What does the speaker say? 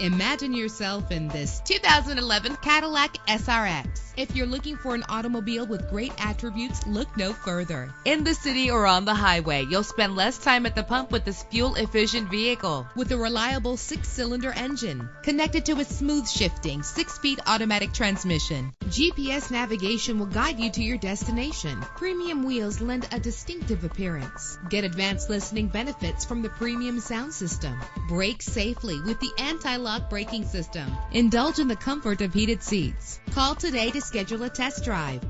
Imagine yourself in this 2011 Cadillac SRX. If you're looking for an automobile with great attributes, look no further. In the city or on the highway, you'll spend less time at the pump with this fuel-efficient vehicle. With a reliable six-cylinder engine connected to a smooth shifting six-speed automatic transmission, GPS navigation will guide you to your destination. Premium wheels lend a distinctive appearance. Get advanced listening benefits from the premium sound system. Brake safely with the anti-lock braking system. Indulge in the comfort of heated seats. Call today to schedule a test drive.